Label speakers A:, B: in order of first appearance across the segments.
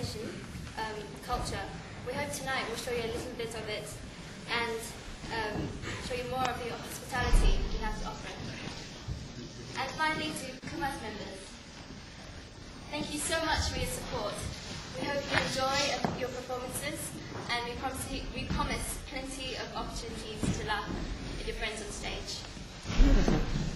A: um, culture. We hope tonight we'll show you a little bit of it and um, show you more of the hospitality we have to offer. And finally, to commerce members, thank you so much for your support. We hope you enjoy your performances and we promise, we promise plenty of opportunities to laugh with your friends on stage.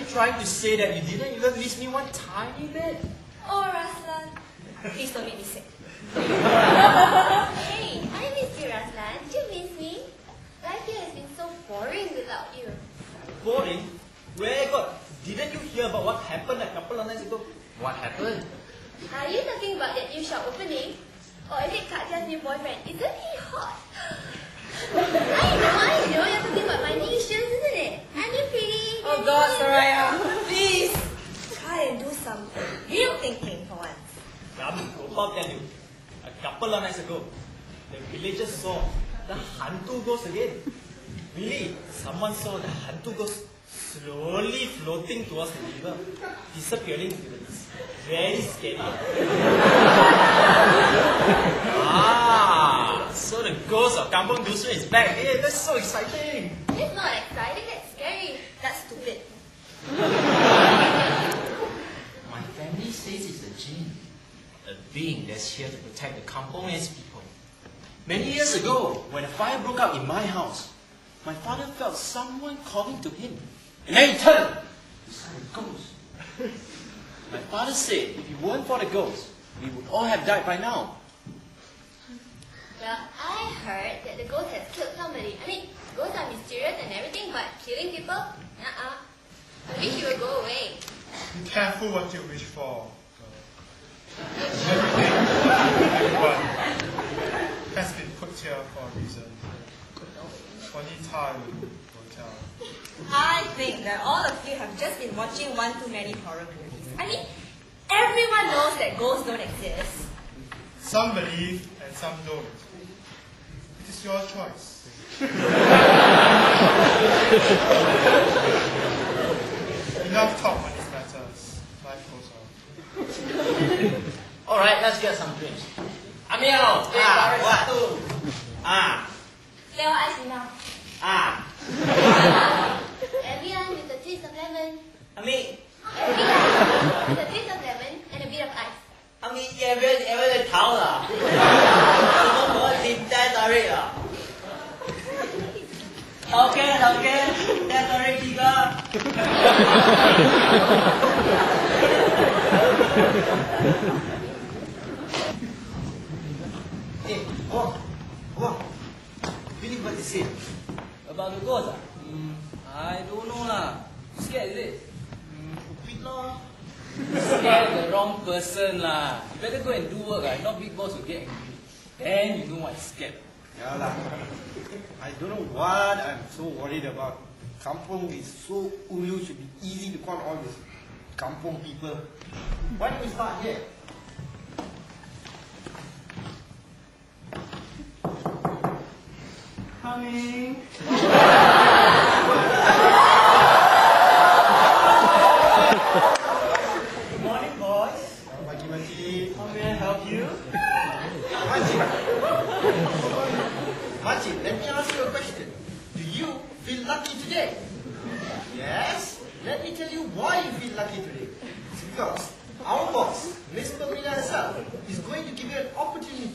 B: You
C: trying to say that you didn't even miss me one tiny bit?
B: Oh, Raslan, please don't make me sick.
D: Hey, I miss you, Razlan. Did you miss me? Life here has been so boring without you.
E: Boring? Where got? Didn't you hear about what happened a couple of nights ago?
C: What happened?
D: Are you talking about that new shop opening? Or is it Katya's new boyfriend? Isn't he hot? I know, I know. You're talking about my new shoes, isn't it? Aren't you pretty?
B: Oh God, Soraya, please try and do some real thinking for once.
E: Ram, Gopal tell you, a couple of nights ago, the villagers saw the hantu ghost again. Really, someone saw the hantu ghost slowly floating towards the river, disappearing into the east. Very scary. ah, so the ghost of Kampung Dusun is back. Hey, that's so exciting.
D: It's not exciting, it's scary.
B: That's stupid.
C: My family says it's a jinn, a being that's here to protect the Kampongen's people. Many years ago, when a fire broke out in my house, my father felt someone calling to him. And then he turned. He saw a ghost. My father said if it weren't for the ghost, we would all have died by now.
D: Well, I heard that the ghost has killed somebody. I mean, ghosts are mysterious and everything, but killing people? Uh-uh. I wish you would go away.
F: Be careful what you wish for. Everything, everyone has been put here for a reason. Only time will tell.
B: I think that all of you have just been watching one too many horror movies. I mean, everyone knows that ghosts don't exist.
F: Some believe and some don't. It is your choice. Enough talk on these matters. Life goes on.
C: Alright, let's get some drinks. Amiel,
E: Ah, what? Ah,
D: Leo ice now.
E: ah.
D: Everyone with a taste of lemon.
E: Ami,
D: Everyone with a taste of lemon and a bit of ice.
E: Ami, em với em với lại tháo là. Không có tìm tay? Ok, ok, teh tarik juga.
C: Hey, oh, oh, believe what they say.
G: About the ghost, ah? Mm, I don't know lah. Scared is it?
C: Mm, a bit lah.
G: Scared the wrong person lah. You better go and do work, ah. Not big boss will get angry. Then you know what's scared.
H: Yeah lah. I don't know what I'm so worried about. Kampong is so ulu, should be easy to call all these Kampung people. Why don't we start here? Coming.
E: Good morning, boys.
H: Maki Maki.
E: How may I help you?
H: Makcik. Makcik, let me ask you a question. Do you feel lucky today? Yes? Let me tell you why you feel lucky today. It's because our boss, Miss Pamela herself, is going to give you an opportunity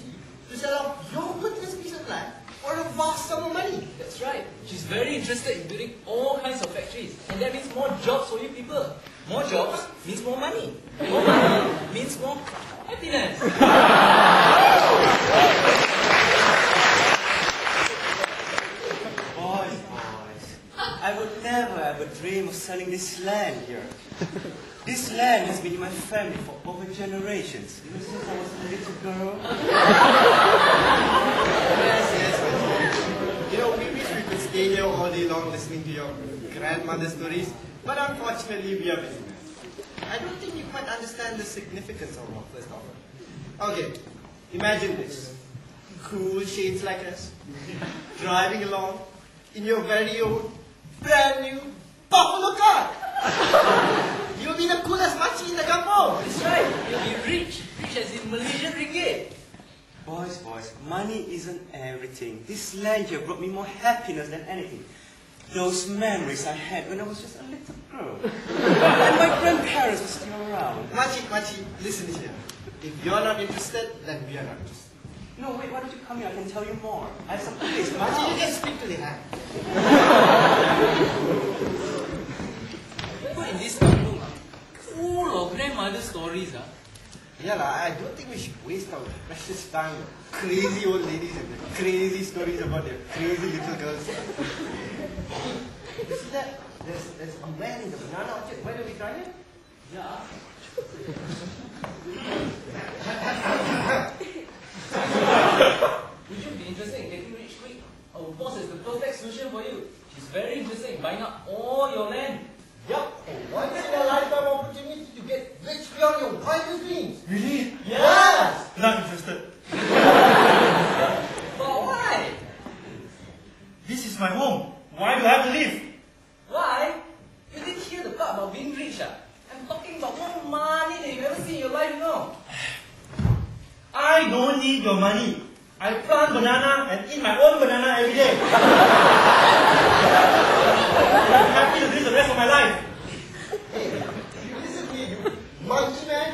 H: to sell off your worthless piece of land for a vast sum of money.
G: That's right. She's very interested in building all kinds of factories. And that means more jobs for you people. More jobs means more money. More money means more happiness.
I: Boys, boys, I would never a dream of selling this land here. This land has been in my family for over generations, ever since I was a little girl.
H: Yes, yes, Makcik. You know, we wish we could stay here all day long listening to your grandmother stories, but unfortunately we are busy. I don't think you quite understand the significance of our first offer. Okay, imagine this. Cool shades like us, driving along in your very own, brand new Buffalo car. You'll be the coolest machi in the kampong.
G: That's right. You'll be rich. Rich as in Malaysian ringgit.
I: Boys, boys, money isn't everything. This land here brought me more happiness than anything. Those memories I had when I was just a little girl. and my grandparents were still around.
H: Makcik, makcik, listen here. If you're not interested, then we are not interested.
I: No, wait, why don't you come here? I can tell you more. I have some place.
H: Makcik, you can speak to the hand.
G: This kampung ah, full of grandmother stories. Ah.
H: Yeah, lah, I don't think we should waste our precious time with crazy old ladies and crazy stories about their crazy little girls. you see that? There's, there's a man in the banana orchard. Why don't we try it?
G: Yeah. Would you be interested in getting rich quick? Our boss has the perfect solution for you. She's very interested in buying up all your land.
H: Yup, a once in a lifetime opportunity to get rich beyond your wildest dreams.
B: Really?
H: Yes!
B: Not interested.
G: But why?
B: This is my home. Why do I have to leave?
G: Why? You didn't hear the part about being rich, ah? I'm talking about more money than you've ever seen in your life, you know.
B: I don't need your money. I plant banana and eat my own banana every day. I'm happy to do the rest of my life.
H: Hey, you listen to me, you monkey man.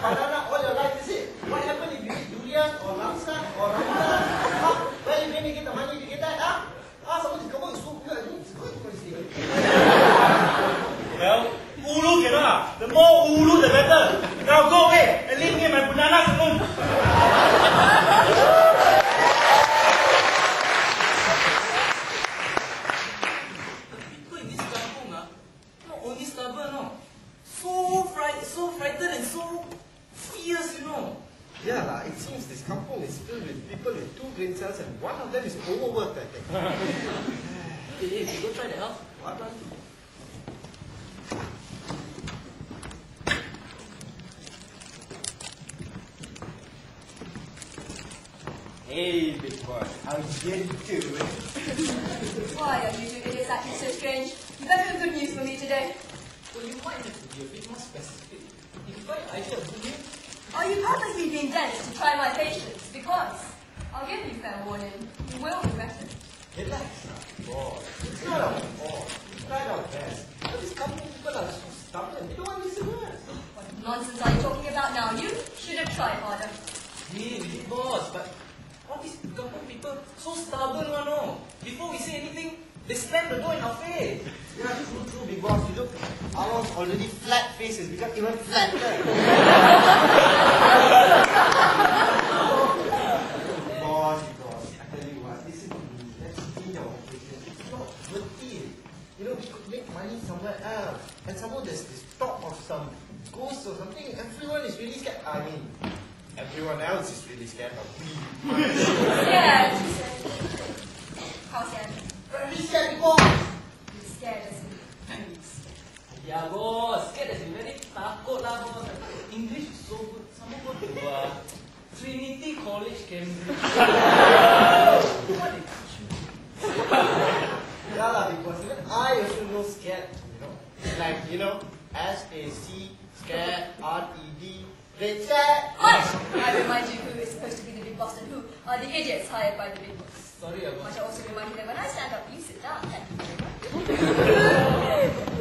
H: Banana all your life, is it? What happened if you eat durian or laksa or rambutan? Huh? Where are you going to get the money to get that? Huh? Ah, some of this kampung is so good. I think it's good for this thing.
B: Well, ulu cannot. The more ulu, the better. Now go away and leave me and my bananas alone.
G: People in this kampung, ah, not only stubborn, no. So fright, so frightened and so fierce, you know.
H: Yeah, lah. it seems this kampung is filled with people with two brain cells and one of them is overworked, I think.
G: Hey, hey, you go try the house.
H: What one? Hey, big boy, how you doing?
J: Why are you two idiots acting so strange? You better have good news for me today.
G: Well, you might have to be a bit more specific. If you got an idea of good news,
J: Are you purposely being dense to try my patience? Because I'll give you fair warning. You will regret it.
H: Relax, boy. It's not our fault. We tried our best. But these kampung people are so stubborn. They don't want to listen to us.
J: What nonsense are you talking about now? You should have tried harder.
G: hey, we did boss, but all these kampung people so stubborn, one, no. Before we say anything, they slam the door in our face.
H: Yeah, true, true, big boss. You look, our already flat faces become even flatter. boss, big boss, I tell you what, listen to me. Let's change our operation. It's not worth it. You know, we could make money somewhere else. And somehow there's this talk of some ghost or something. Everyone is really scared. I mean, everyone else is really scared of me.
J: Scared, she said. How scared?
H: Very scared, big boss.
J: You scared as in thanks.
G: Yeah, boss. Scared as in very takut lah, boss. English is so good. Some go to uh, Trinity College, Cambridge. what they teach you?
H: Yeah, lah, because even I also know scared, you know. Like, you know, S-A-C, scared, R-E-D, red scared.
J: Hush! I remind you who is supposed to be the big boss and who are the idiots hired by the big boss.
G: Sorry,
J: I
G: boss.
J: shall also remind you that when I stand up, you sit down. Thank you very much.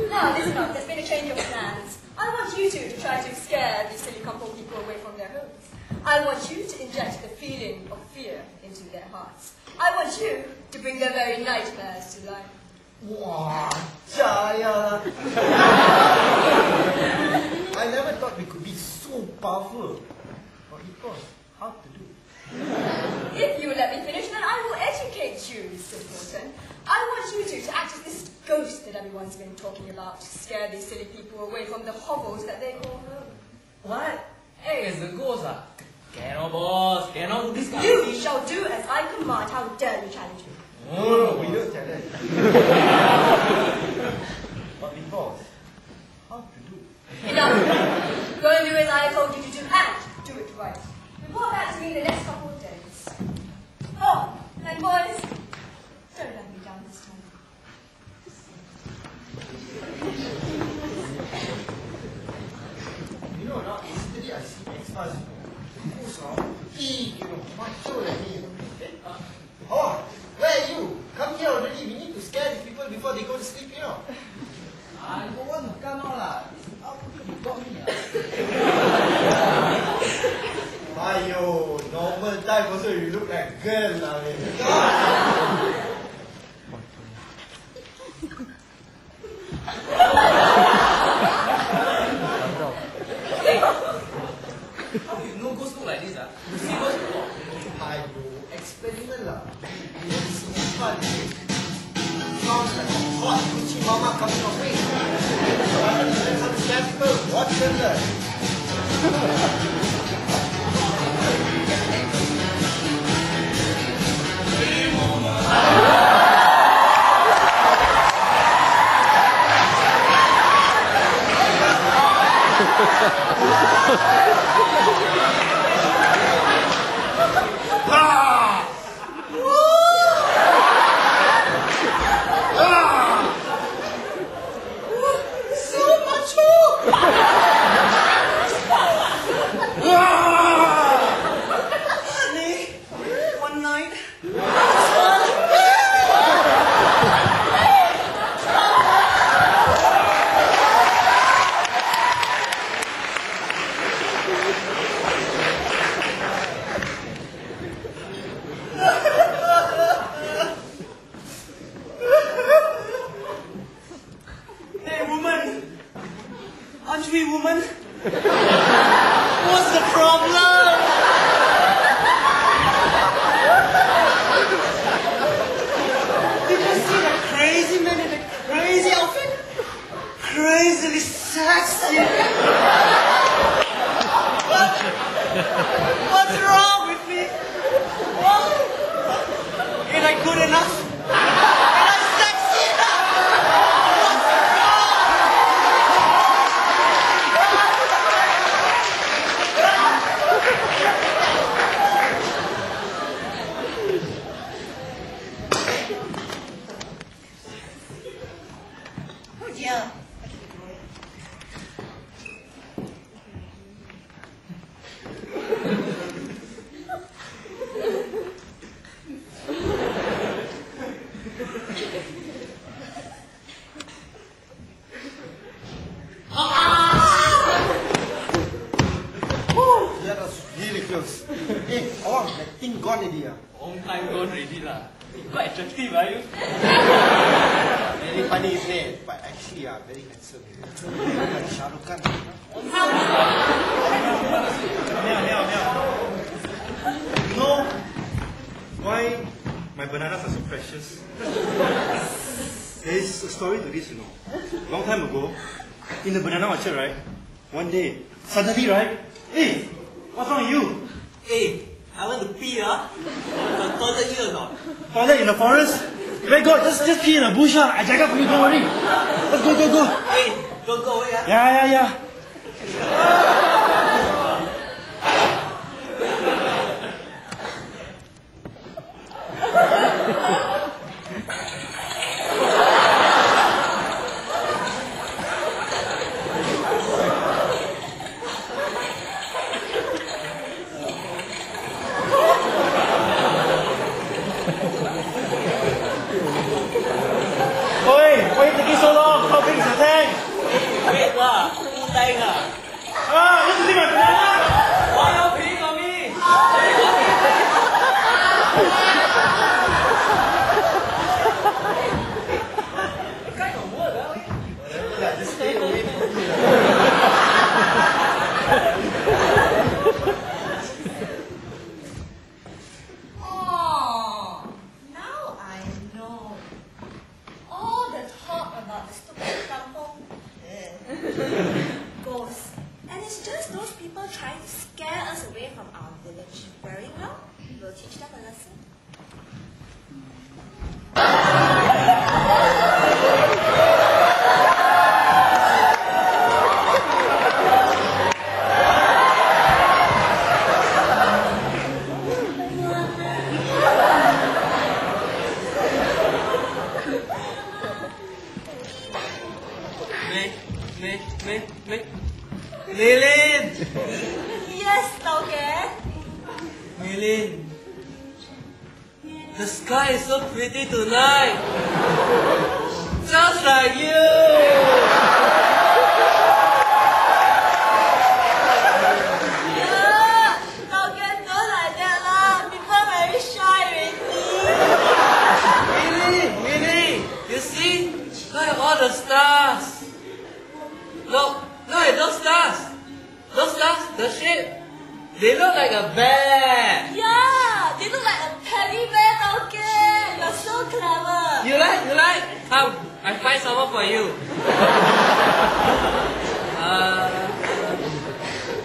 J: now, listen up. There's been a change of plans. I want you two to try to scare these silly kampung people away from their homes. I want you to inject the feeling of fear into their hearts. I want you to bring their very nightmares to life.
H: Wow, Jaya. I never thought we could be so powerful. But of course, how to do?
J: If you will let me finish, then I will educate you, Mr. Fulton. I want you two to act as this ghost that everyone's been talking about to scare these silly people away from the hovels that they call home.
G: What? Hey, as the ghost, ah. Cannot, boss. Cannot do this kind
J: You shall do as I command. How dare you challenge me?
H: No, no, we don't challenge.
I: sassy. what, what's wrong with me? What? Ain't I good enough?
B: that's so precious. There's a story to this, you know. Long time ago, in the banana orchard, right? One day, suddenly, right? Hey, what's wrong with you?
I: Hey, I want to pee, ah. huh? toilet here or not?
B: Toilet in the forest? Where go? Just, just pee in a bush, huh? I jack up for you, don't worry. Let's go, go, go.
I: Hey, don't go away. Ah.
B: Yeah, yeah, yeah.
K: Saw the stars. Look, look at those stars. Those stars, the shape, they look like a bear.
B: Yeah, they look like a teddy bear, Tauke. You're so clever.
K: You like? You like? Come, I find someone for you. uh,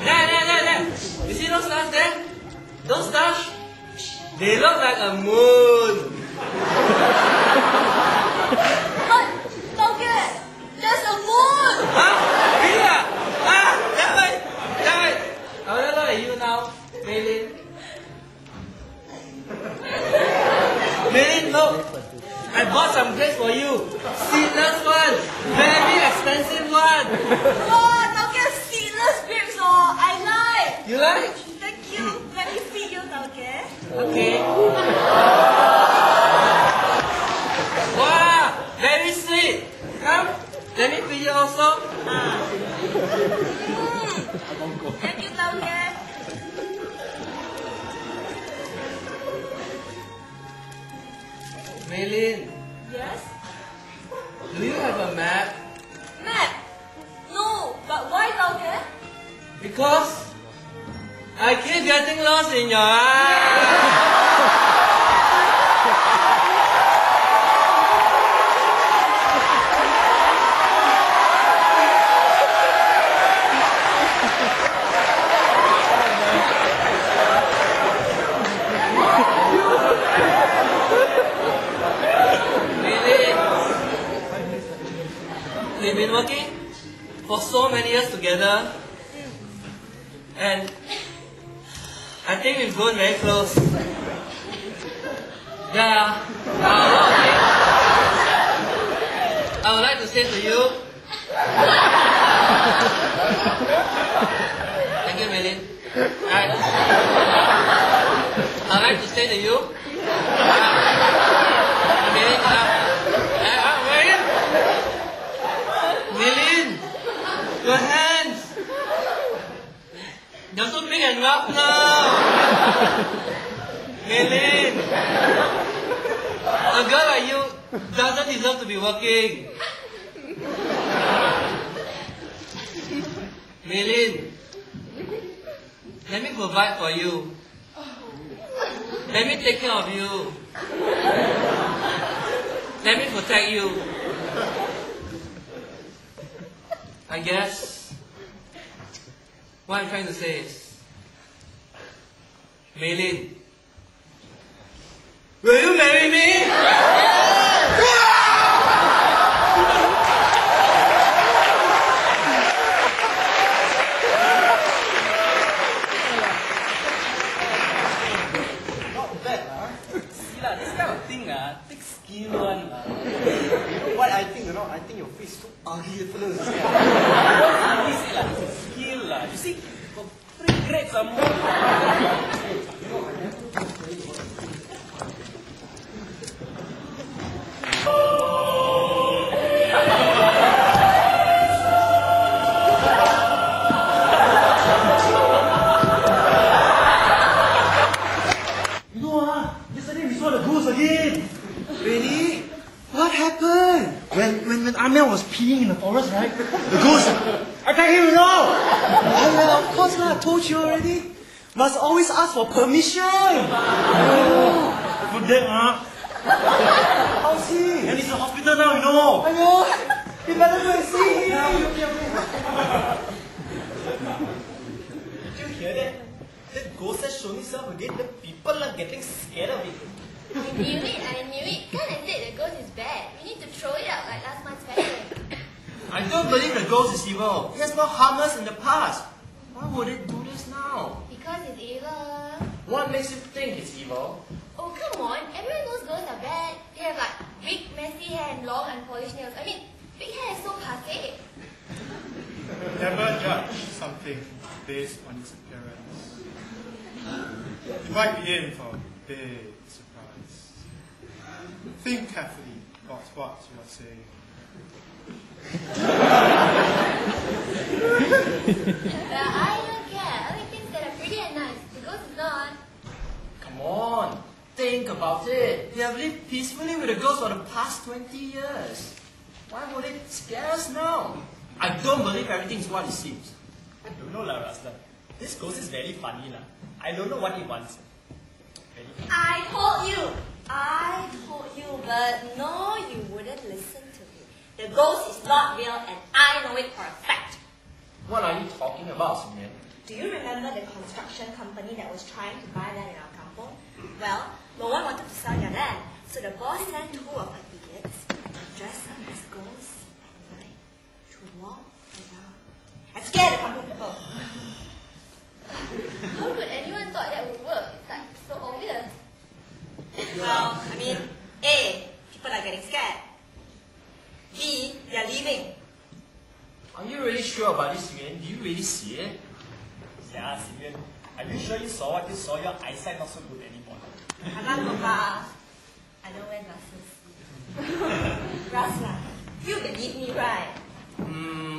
K: there, there, there, there. You see those stars there? Those stars, they look like a moon.
B: There's a moon.
K: Huh? Really? ah? Ah, that way, that way. I wanna look at you now, Maylin. Maylin, look. I bought some grapes for you. Seedless one. Very expensive one.
B: Oh, Tauke, seedless grapes, oh, I like.
K: You like?
B: Thank you. Let me feed you, Tauke.
K: Okay. Let me feed you also.
B: Thank you, Tauke.
K: Maylin,
B: Yes?
K: do you have a map?
B: Map? No, but why, Tauke?
K: Because I keep getting lost in your eyes. We've been working for so many years together. And I think we've grown very close. Yeah. Uh. I would like to say to you. Thank you, Melin. I, I'd like to say to you. Uh, Melin, uh, Melin. Melin, your hands. They're so big and rough now. Melin, a girl like you doesn't deserve to be working. Melin, let me provide for you. Let me take care of you. Let me protect you. I guess what I'm trying to say is, Maylin, will you marry me?
G: Not bad, ah. See lah, this thing ah, take skill one.
H: You know what I think or not? I think your face too ugly
I: 什么？Always ask for permission.
L: For that, huh?
I: How's he?
L: And he's in the hospital now, you know.
I: I know. You better go and see him.
G: Did you hear that? That ghost has shown itself again. The people are getting scared of it.
D: I knew it, I knew it. Ken and said the ghost is bad. We need to throw it out like last month's special.
E: I don't believe the ghost is evil. It has not harmed us in the past. Why would it do this now?
D: Because it's evil.
E: What makes you think it's evil?
D: Oh, come on. Everyone knows girls are bad. They have like big, messy hair and long, unpolished nails. I mean, big hair is so passe.
F: Never judge something based on its appearance. You might be in for a big surprise. Think carefully about what you are saying.
D: But I don't care. I like things that are pretty and nice. The ghost is not.
E: Come on, think about it. We have lived peacefully with the ghost for the past 20 years. Why would it Scare us now. I don't believe everything is what it seems.
M: I don't know lah, Raslan. This ghost is very funny lah. I don't know what he wants. Very.
B: I told you. I told you, but no, you wouldn't listen to me. The ghost is not real, and I know it for a fact.
E: What are you talking about, man?
B: Do you remember the construction company that was trying to buy land in our kampong? Well, no one wanted to sell their land, so the boss sent two of her idiots to dress up as ghosts at night to walk around and scare the kampong people.
D: How could anyone thought that would work? It's like so obvious.
B: Well, I mean, A, people are getting scared. B, they're leaving.
E: Are you really sure about this, man? Do you really see it?
M: Yeah, Simeon. Are you sure you saw what you saw? Your eyesight not so good anymore.
B: I don't wear glasses. Rasla, you believe me, right?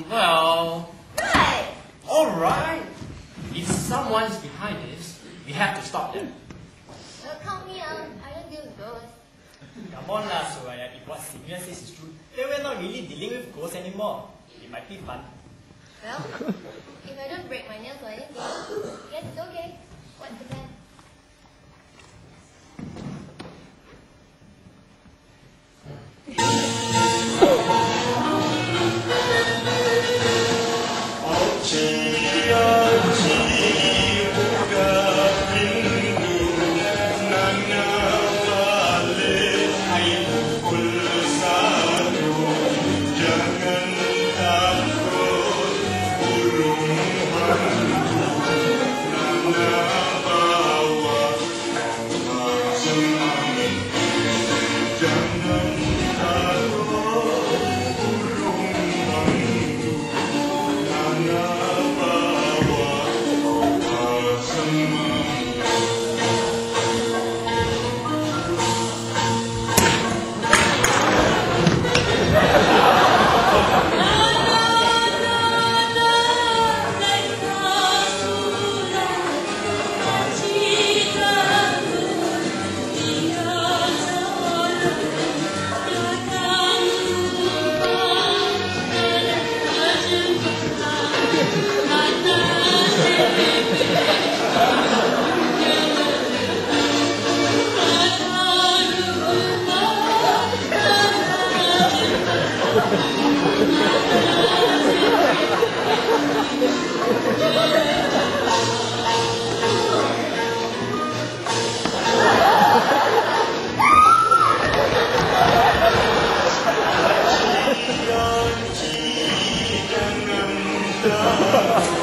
E: Well,
B: Right!
E: alright. If someone is behind this, we have to stop them.
D: Well, count me out. I don't deal with ghosts.
M: Come on lah. If what says is true, then we're not really dealing with ghosts anymore. It might be fun.
D: Well, if I don't break my nails or anything, yes, it's okay. What's the plan?
M: Hey
D: Yeah.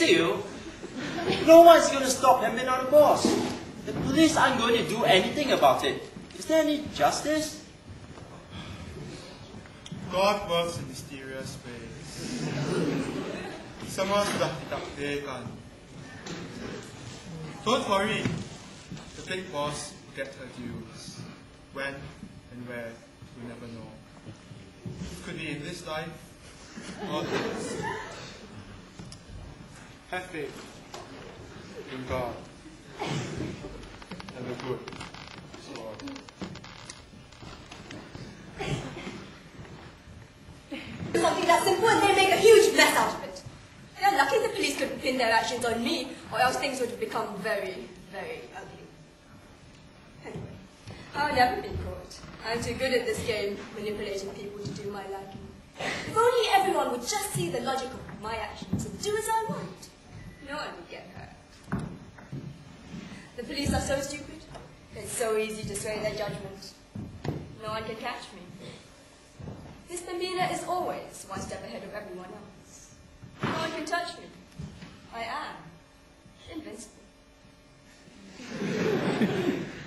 E: Still, no one's going to stop Pembina the boss. The police aren't going to do anything about it. Is there any justice?
F: God works in mysterious ways. Someone sudah ditakdirkan. Don't worry. The big boss will get her dues. When and where, we never know. Could be in this life or the next. Faith in God. And the good. So.
J: Something that simple and they make a huge mess out of it. They're lucky the police couldn't pin their actions on me, or else things would have become very, very ugly. Anyway, I'll never be caught. I'm too good at this game, manipulating people to do my liking. If only everyone would just see the logic of my actions and do as I want, no one would get hurt. The police are so stupid. It's so easy to sway their judgment. No one can catch me. This Bambina is always one step ahead of everyone else. No one can touch me. I am invincible.